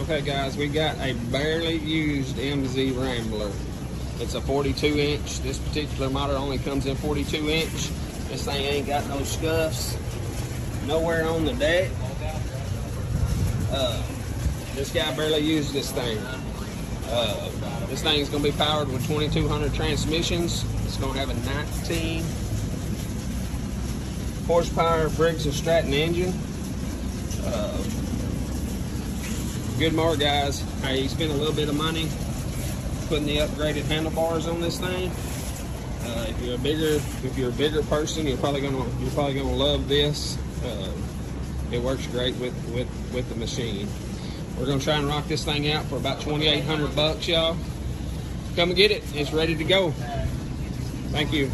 Okay guys, we got a barely used MZ Rambler. It's a 42 inch. This particular model only comes in 42 inch. This thing ain't got no scuffs. Nowhere on the deck. Uh, this guy barely used this thing. Uh, this thing's gonna be powered with 2200 transmissions. It's gonna have a 19 horsepower Briggs & Stratton engine. Uh, good more guys. Hey, you spent a little bit of money putting the upgraded handlebars on this thing. Uh, if you're a bigger, if you're a bigger person, you're probably gonna you're probably gonna love this. Uh, it works great with with with the machine. We're gonna try and rock this thing out for about 2,800 bucks, y'all. Come and get it. It's ready to go. Thank you.